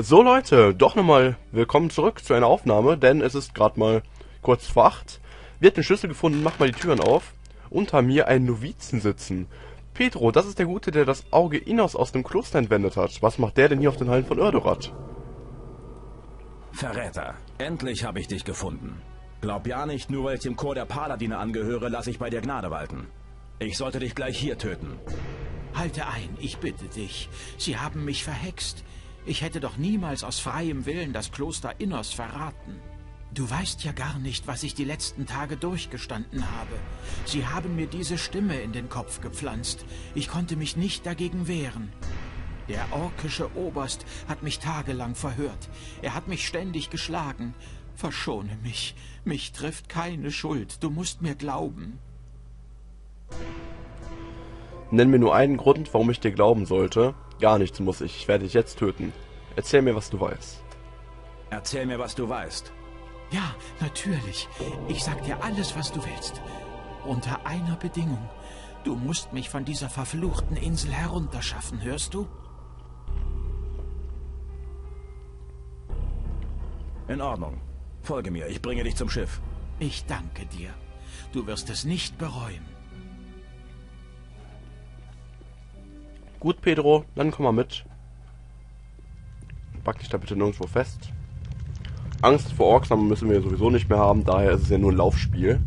So Leute, doch nochmal willkommen zurück zu einer Aufnahme, denn es ist gerade mal kurz vor acht. Wir haben den Schlüssel gefunden, mach mal die Türen auf. Unter mir einen Novizen sitzen. Pedro, das ist der Gute, der das Auge Inos aus dem Kloster entwendet hat. Was macht der denn hier auf den Hallen von Erdorat? Verräter, endlich habe ich dich gefunden. Glaub ja nicht, nur weil ich dem Chor der Paladine angehöre, lasse ich bei dir Gnade walten. Ich sollte dich gleich hier töten. Halte ein, ich bitte dich. Sie haben mich verhext. Ich hätte doch niemals aus freiem Willen das Kloster Innos verraten. Du weißt ja gar nicht, was ich die letzten Tage durchgestanden habe. Sie haben mir diese Stimme in den Kopf gepflanzt. Ich konnte mich nicht dagegen wehren. Der orkische Oberst hat mich tagelang verhört. Er hat mich ständig geschlagen. Verschone mich. Mich trifft keine Schuld. Du musst mir glauben. Nenn mir nur einen Grund, warum ich dir glauben sollte. Gar nichts muss ich. Ich werde dich jetzt töten. Erzähl mir, was du weißt. Erzähl mir, was du weißt. Ja, natürlich. Ich sag dir alles, was du willst. Unter einer Bedingung. Du musst mich von dieser verfluchten Insel herunterschaffen, hörst du? In Ordnung. Folge mir, ich bringe dich zum Schiff. Ich danke dir. Du wirst es nicht bereuen. Gut, Pedro, dann komm mal mit. Pack dich da bitte nirgendwo fest. Angst vor Orks müssen wir sowieso nicht mehr haben, daher ist es ja nur ein Laufspiel.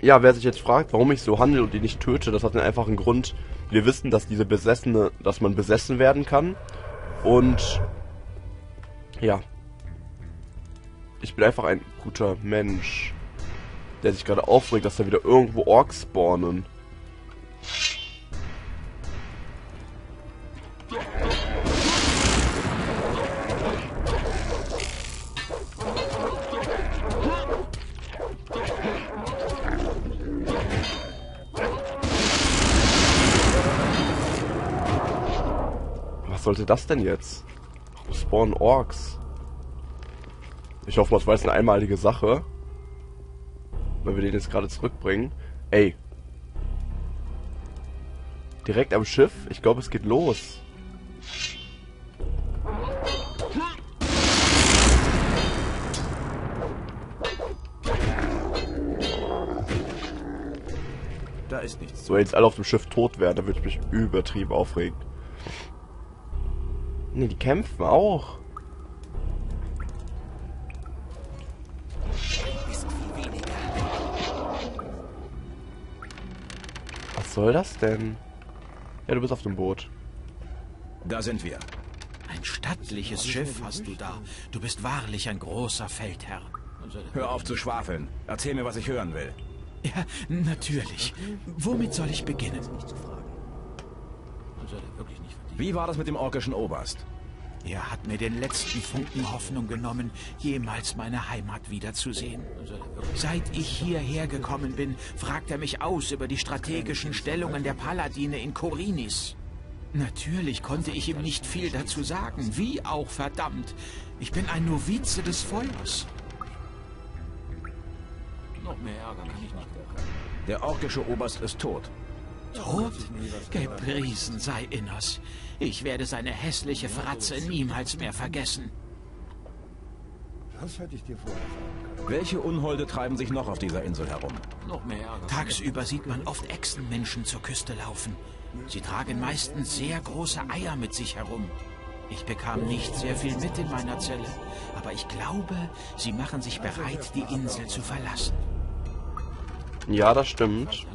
Ja, wer sich jetzt fragt, warum ich so handle und ihn nicht töte, das hat einen einfachen Grund. Wir wissen, dass diese Besessene, dass man besessen werden kann. Und ja, ich bin einfach ein guter Mensch, der sich gerade aufregt, dass da wieder irgendwo Orks spawnen. Das denn jetzt? Warum spawnen Orks? Ich hoffe, das war jetzt eine einmalige Sache. Wenn wir den jetzt gerade zurückbringen. Ey. Direkt am Schiff? Ich glaube, es geht los. Da ist nichts. So, wenn jetzt alle auf dem Schiff tot wären, dann würde ich mich übertrieben aufregen. Ne, die kämpfen auch. Was soll das denn? Ja, du bist auf dem Boot. Da sind wir. Ein stattliches Schiff hast du da. Du bist wahrlich ein großer Feldherr. Hör auf zu schwafeln. Erzähl mir, was ich hören will. Ja, natürlich. Womit soll ich beginnen? Wie war das mit dem orkischen Oberst? Er hat mir den letzten Funken Hoffnung genommen, jemals meine Heimat wiederzusehen. Seit ich hierher gekommen bin, fragt er mich aus über die strategischen Stellungen der Paladine in Korinis. Natürlich konnte ich ihm nicht viel dazu sagen, wie auch verdammt. Ich bin ein Novize des Feuers. Noch mehr Ärger kann ich nicht. Der orkische Oberst ist tot. Tot? Gepriesen sei Innos. Ich werde seine hässliche Fratze niemals mehr vergessen. Das hätte ich dir vorher sagen können. Welche Unholde treiben sich noch auf dieser Insel herum? Noch mehr. Tagsüber sieht man oft Echsenmenschen zur Küste laufen. Sie tragen meistens sehr große Eier mit sich herum. Ich bekam nicht sehr viel mit in meiner Zelle, aber ich glaube, sie machen sich bereit, die Insel zu verlassen. Ja, das stimmt.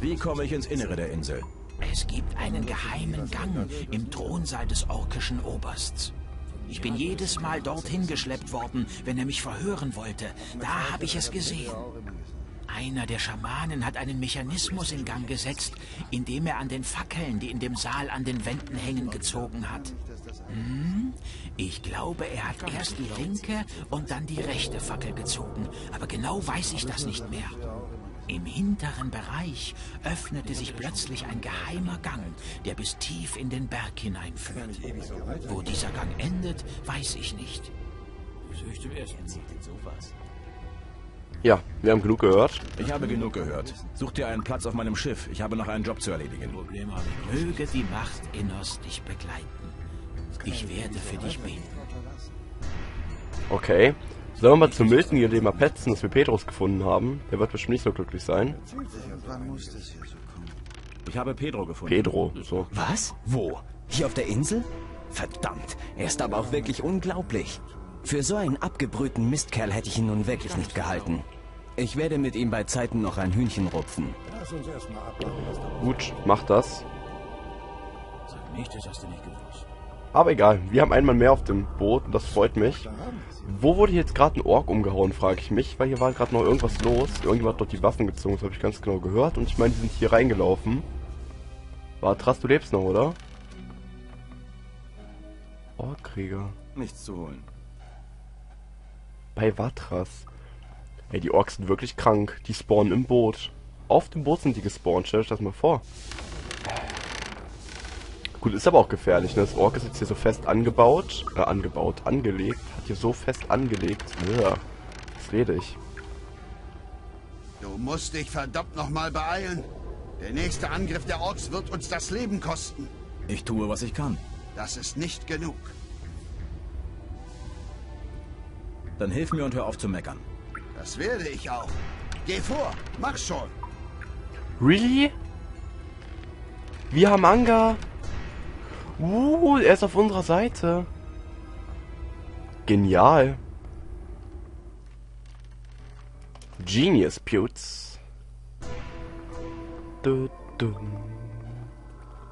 Wie komme ich ins Innere der Insel? Es gibt einen geheimen Gang im Thronsaal des orkischen Obersts. Ich bin jedes Mal dorthin geschleppt worden, wenn er mich verhören wollte. Da habe ich es gesehen. Einer der Schamanen hat einen Mechanismus in Gang gesetzt, indem er an den Fackeln, die in dem Saal an den Wänden hängen, gezogen hat. Hm? Ich glaube, er hat erst die linke und dann die rechte Fackel gezogen, aber genau weiß ich das nicht mehr. Im hinteren Bereich öffnete sich plötzlich ein geheimer Gang, der bis tief in den Berg hineinführt. Wo dieser Gang endet, weiß ich nicht. Ja, wir haben genug gehört. Ich habe genug gehört. Such dir einen Platz auf meinem Schiff. Ich habe noch einen Job zu erledigen. Möge die Macht Innos dich begleiten. Ich werde für dich beten. Okay. Sollen wir mal zu Milton gehen dem mal petzen, dass wir Petrus gefunden haben? Der wird bestimmt nicht so glücklich sein. Wann muss das hier so kommen? Ich habe Pedro gefunden. Pedro, so. Was? Wo? Hier auf der Insel? Verdammt, er ist aber auch wirklich unglaublich. Für so einen abgebrühten Mistkerl hätte ich ihn nun wirklich nicht gehalten. Ich werde mit ihm bei Zeiten noch ein Hühnchen rupfen. Gut, mach das. Sag nicht, das hast du nicht gewusst. Aber egal, wir haben einmal mehr auf dem Boot und das freut mich. Wo wurde jetzt gerade ein Ork umgehauen, frage ich mich, weil hier war gerade noch irgendwas los. Irgendjemand hat dort die Waffen gezogen, das habe ich ganz genau gehört. Und ich meine, die sind hier reingelaufen. Watras, du lebst noch, oder? Orkkrieger. Nichts zu holen. Bei Watras. Ey, die Orks sind wirklich krank. Die spawnen im Boot. Auf dem Boot sind die gespawnt, stell euch das mal vor. Gut, ist aber auch gefährlich, ne? Das Ork ist jetzt hier so fest angebaut, äh, angebaut, angelegt, hat hier so fest angelegt. Ja, was rede ich? Du musst dich verdammt nochmal beeilen. Der nächste Angriff der Orks wird uns das Leben kosten. Ich tue, was ich kann. Das ist nicht genug. Dann hilf mir und hör auf zu meckern. Das werde ich auch. Geh vor, mach schon. Really? Wir haben Anga. Uh, er ist auf unserer Seite. Genial. Genius, Putz. Du, du.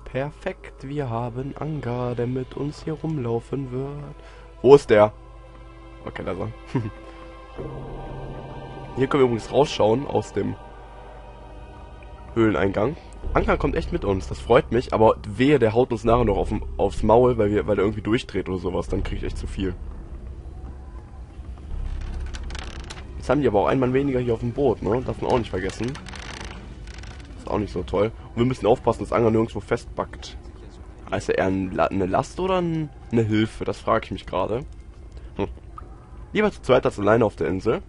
Perfekt, wir haben Anga, der mit uns hier rumlaufen wird. Wo ist der? Okay, da ist er. Hier können wir übrigens rausschauen aus dem Höhleneingang. Anker kommt echt mit uns, das freut mich, aber wehe, der haut uns nachher noch auf, aufs Maul, weil, wir, weil er irgendwie durchdreht oder sowas, dann kriege ich echt zu viel. Jetzt haben die aber auch einen Mann weniger hier auf dem Boot, ne? Darf man auch nicht vergessen. Ist auch nicht so toll. Und wir müssen aufpassen, dass Anger nirgendwo festbackt. Also eher ein, La- eine Last oder ein, eine Hilfe? Das frage ich mich gerade. Hm. Lieber zu zweit als alleine auf der Insel.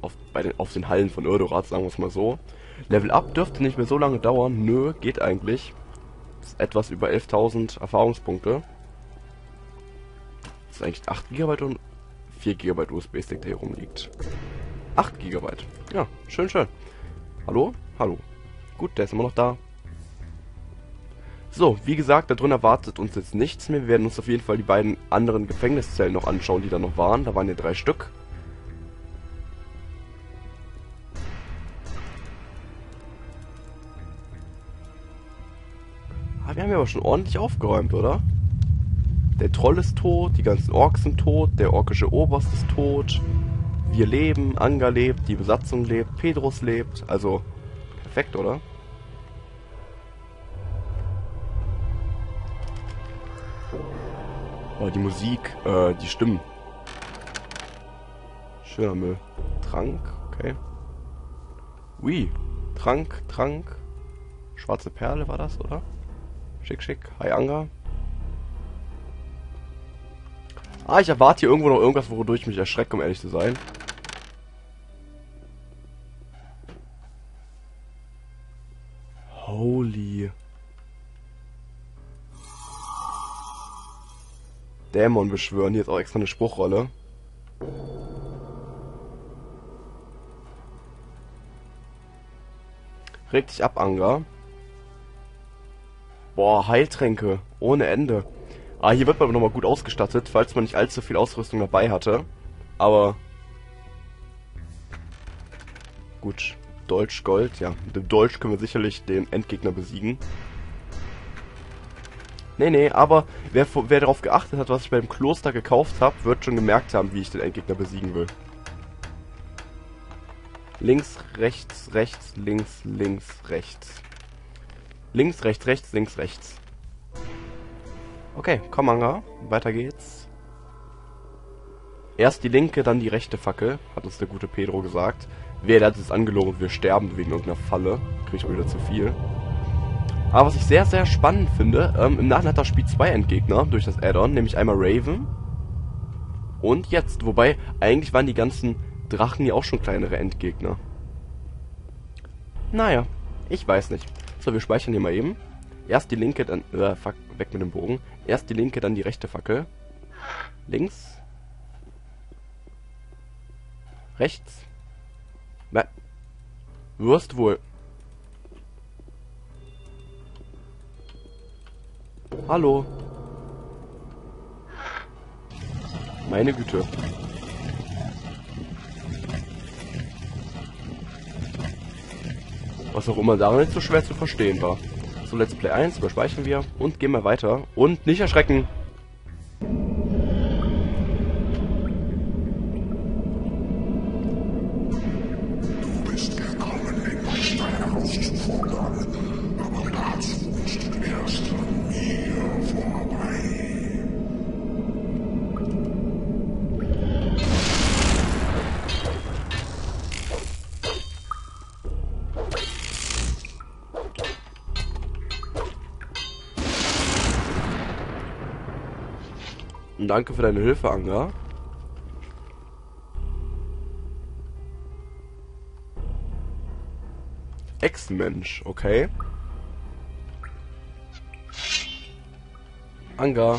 Auf, bei den, auf den Hallen von Irdorat, sagen wir es mal so. Level Up dürfte nicht mehr so lange dauern. Nö, geht eigentlich. Ist etwas über 11.000 Erfahrungspunkte. Das ist eigentlich 8 GB und 4 GB USB-Stick, der hier rumliegt. 8 GB. Ja, schön, schön. Hallo? Hallo. Gut, der ist immer noch da. So, wie gesagt, da drin erwartet uns jetzt nichts mehr. Wir werden uns auf jeden Fall die beiden anderen Gefängniszellen noch anschauen, die da noch waren. Da waren ja drei Stück. Wir aber schon ordentlich aufgeräumt, oder? Der Troll ist tot, die ganzen Orks sind tot, der orkische Oberst ist tot. Wir leben, Anga lebt, die Besatzung lebt, Pedros lebt. Also, perfekt, oder? Oh, die Musik, äh, die Stimmen. Schöner Müll. Trank, okay. Ui, Trank, Trank. Schwarze Perle war das, oder? Schick, schick. Hi, Anga. Ah, ich erwarte hier irgendwo noch irgendwas, wodurch ich mich erschrecke, um ehrlich zu sein. Holy. Dämon beschwören. Hier ist auch extra eine Spruchrolle. Reg dich ab, Anga. Boah, Heiltränke. Ohne Ende. Ah, hier wird man nochmal gut ausgestattet, falls man nicht allzu viel Ausrüstung dabei hatte. Aber... Gut. Dolch Gold, ja. Mit dem Dolch können wir sicherlich den Endgegner besiegen. Nee, nee, aber wer, wer darauf geachtet hat, was ich beim Kloster gekauft habe, wird schon gemerkt haben, wie ich den Endgegner besiegen will. Links, rechts, rechts, links, links, rechts. Links, rechts, rechts, links, rechts. Okay, komm, Anga. Weiter geht's. Erst die linke, dann die rechte Fackel, hat uns der gute Pedro gesagt. Wer der hat es angelogen wir sterben wegen irgendeiner Falle. Krieg ich auch wieder zu viel. Aber was ich sehr, sehr spannend finde, ähm, im Nachhinein hat das Spiel zwei Endgegner durch das Add-on, nämlich einmal Raven Und jetzt. Wobei, eigentlich waren die ganzen Drachen ja auch schon kleinere Endgegner. Naja, ich weiß nicht. So, wir speichern hier mal eben. Erst die linke, dann... Äh, fuck, weg mit dem Bogen. Erst die linke, dann die rechte Fackel. Links. Rechts. Na. Wirst wohl. Hallo. Meine Güte. Was auch immer daran nicht so schwer zu verstehen war. So, Let's Play 1 überspeichern wir und gehen wir weiter. Und nicht erschrecken. Und danke für deine Hilfe, Anga. Ex-Mensch, okay. Anga.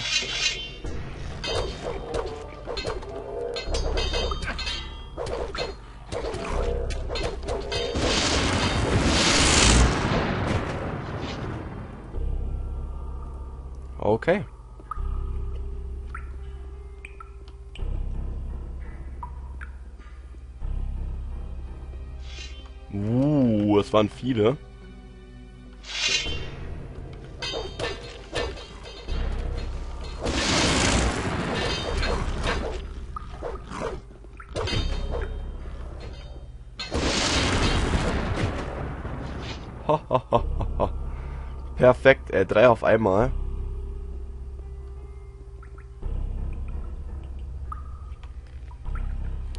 Waren viele. Perfekt, ey, drei auf einmal.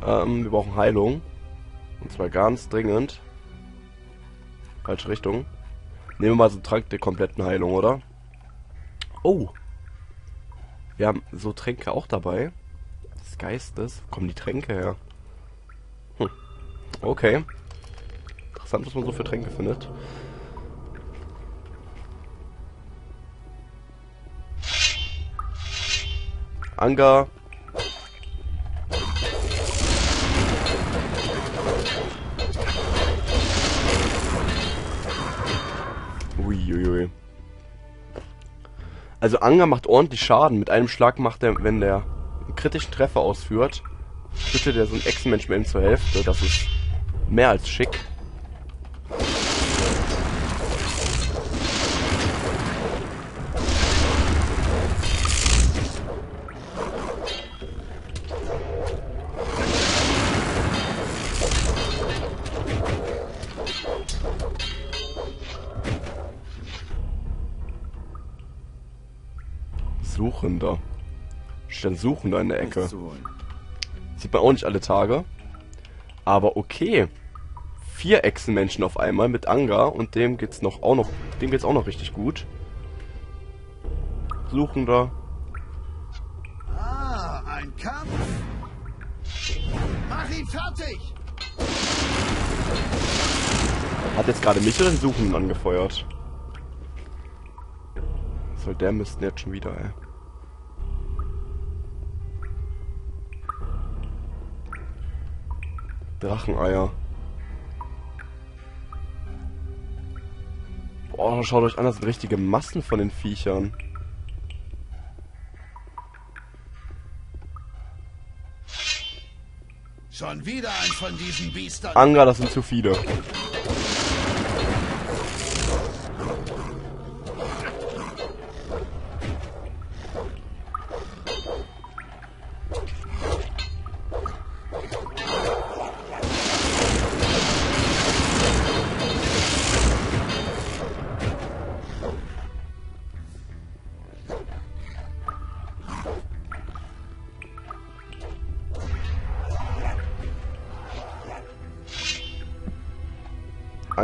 Ähm, wir brauchen Heilung. Und zwar ganz dringend. Falsche Richtung. Nehmen wir mal so einen Trank der kompletten Heilung, oder? Oh. Wir haben so Tränke auch dabei. Des Geistes. Wo kommen die Tränke her? Hm. Okay. Interessant, was man so für Tränke findet. Anga. Uiuiui. Also Anga macht ordentlich Schaden. Mit einem Schlag macht er, wenn der einen kritischen Treffer ausführt, schüttet er so einen Echsenmensch mit ihm zur Hälfte. Das ist mehr als schick. Suchender. Steht Suchender in der Ecke. Sieht man auch nicht alle Tage. Aber okay. Vier Echsenmenschen auf einmal mit Anga und dem geht's noch auch noch. Dem geht's auch noch richtig gut. Suchender. Ah, ein Kampf. Mach ihn fertig! Hat jetzt gerade mich oder den Suchenden angefeuert? Was soll der Mist denn jetzt schon wieder, ey? Dracheneier. Boah, schaut euch an, das sind richtige Massen von den Viechern. Schon wieder ein von diesen Biestern. Anga, das sind zu viele.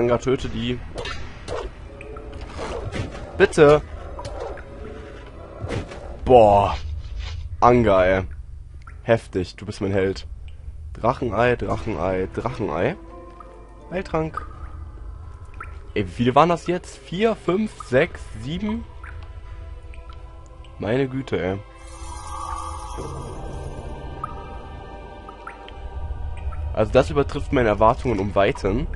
Anga, töte die. Bitte. Boah. Anga, ey. Heftig, du bist mein Held. Drachenei, Drachenei, Drachenei. Heiltrank. Ey, wie viele waren das jetzt? Vier, fünf, sechs, sieben? Meine Güte, ey. Also das übertrifft meine Erwartungen um Weiten.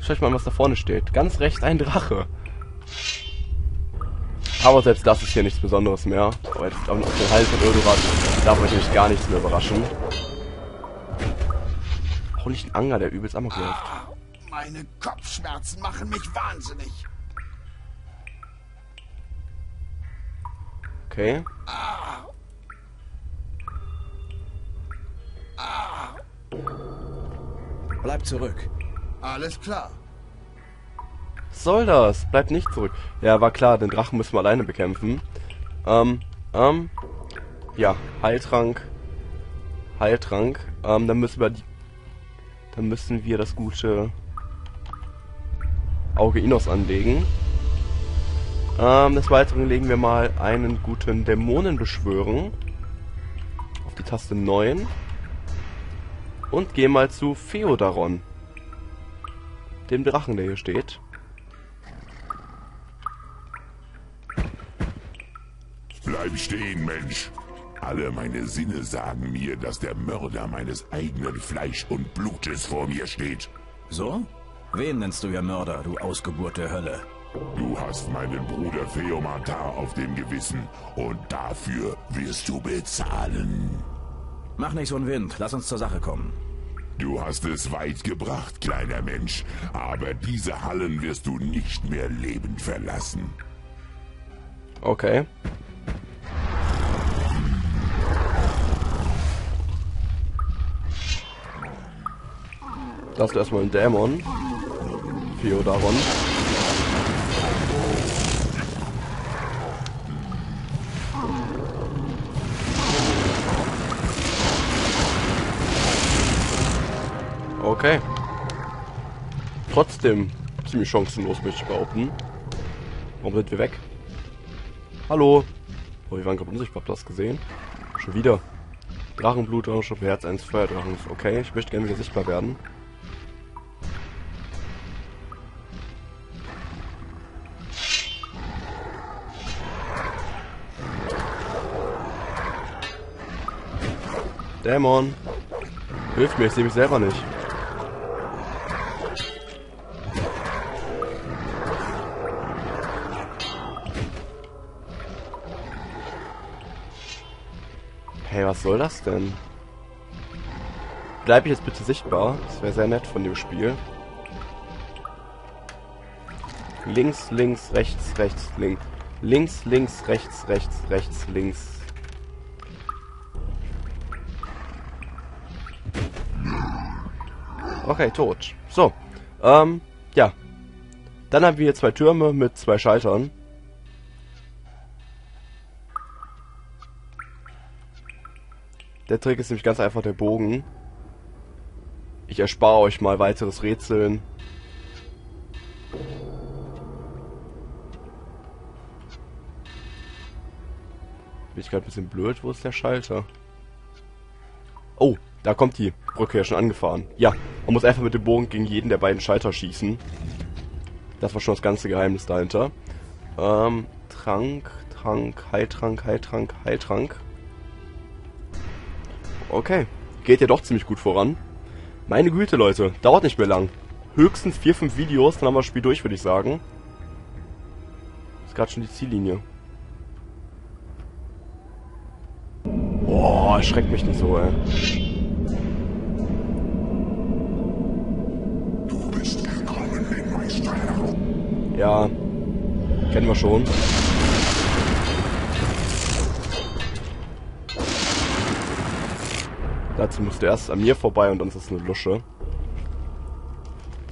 Schau ich mal, was da vorne steht. Ganz rechts ein Drache. Aber selbst das ist hier nichts Besonderes mehr. Aber jetzt auf den Hals von Öldorat darf mich natürlich gar nichts mehr überraschen. Auch nicht ein Anger, der übelst amok läuft. Meine Kopfschmerzen machen mich wahnsinnig. Okay. Bleib zurück. Alles klar. Was soll das? Bleibt nicht zurück. Ja, war klar, den Drachen müssen wir alleine bekämpfen. Ähm, ähm, ja, Heiltrank. Heiltrank. Ähm, dann müssen wir die, dann müssen wir das gute Auge Inos anlegen. Ähm, des Weiteren legen wir mal einen guten Dämonen beschwören. Auf die Taste 9. Und gehen mal zu Feodaron. Dem Drachen, der hier steht. Bleib stehen, Mensch. Alle meine Sinne sagen mir, dass der Mörder meines eigenen Fleisch und Blutes vor mir steht. So? Wen nennst du ja Mörder, du Ausgeburt der Hölle? Du hast meinen Bruder Feomantar auf dem Gewissen und dafür wirst du bezahlen. Mach nicht so einen Wind, lass uns zur Sache kommen. Du hast es weit gebracht, kleiner Mensch, aber diese Hallen wirst du nicht mehr lebend verlassen. Okay. Das ist erstmal ein Dämon. Fiodaron. Okay. Trotzdem ziemlich chancenlos, möchte ich behaupten. Warum sind wir weg? Hallo? Oh, wir waren gerade unsichtbar, habt ihr das gesehen? Schon wieder. Drachenblut, Raumschiff, Herz eines Feuerdrachens. Okay, ich möchte gerne wieder sichtbar werden. Dämon. Hilf mir, ich sehe mich selber nicht. Hey, was soll das denn? Bleib ich jetzt bitte sichtbar? Das wäre sehr nett von dem Spiel. Links, links, rechts, rechts, links. Links, links, rechts, rechts, rechts, links. Okay, tot. So. Ähm, ja. Dann haben wir hier zwei Türme mit zwei Schaltern. Der Trick ist nämlich ganz einfach der Bogen. Ich erspare euch mal weiteres Rätseln. Bin ich gerade ein bisschen blöd? Wo ist der Schalter? Oh, da kommt die Brücke ja schon angefahren. Ja, man muss einfach mit dem Bogen gegen jeden der beiden Schalter schießen. Das war schon das ganze Geheimnis dahinter. Ähm, Trank, Trank, Heiltrank, Heiltrank, Heiltrank. Okay, geht ja doch ziemlich gut voran. Meine Güte, Leute, dauert nicht mehr lang. Höchstens 4, 5 Videos, dann haben wir das Spiel durch, würde ich sagen. Ist gerade schon die Ziellinie. Boah, erschreckt mich nicht so, ey. Du bist gekommen, mein Meister. Ja, kennen wir schon. Dazu musst du erst an mir vorbei und dann ist eine Lusche.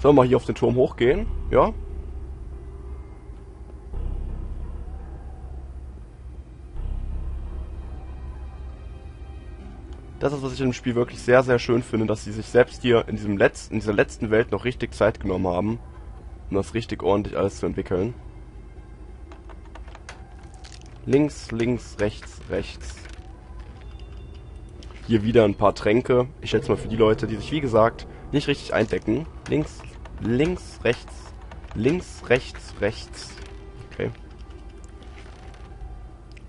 Sollen wir mal hier auf den Turm hochgehen? Ja? Das ist, was ich dem Spiel wirklich sehr, sehr schön finde, dass sie sich selbst hier in, diesem Letz in dieser letzten Welt noch richtig Zeit genommen haben, um das richtig ordentlich alles zu entwickeln. Links, links, rechts, rechts. Hier wieder ein paar Tränke. Ich schätze mal für die Leute, die sich, wie gesagt, nicht richtig eindecken. Links, links, rechts, links, rechts, rechts. Okay.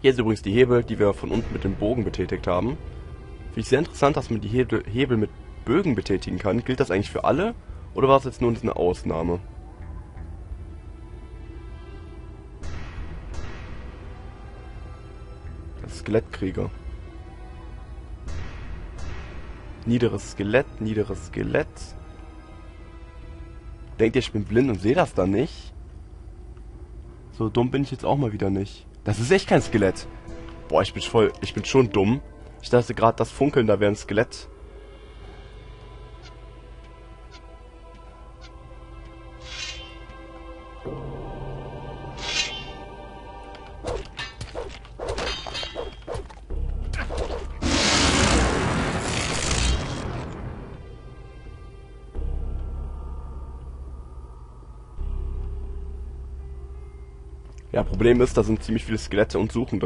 Hier ist übrigens die Hebel, die wir von unten mit dem Bogen betätigt haben. Finde ich sehr interessant, dass man die Hebel, mit Bögen betätigen kann. Gilt das eigentlich für alle? Oder war es jetzt nur eine Ausnahme? Das Skelettkrieger. Niederes Skelett, niederes Skelett. Denkt ihr, ich bin blind und sehe das dann nicht? So dumm bin ich jetzt auch mal wieder nicht. Das ist echt kein Skelett. Boah, ich bin voll, ich bin schon dumm. Ich dachte gerade, das Funkeln da wäre ein Skelett. Problem ist, da sind ziemlich viele Skelette und Suchende.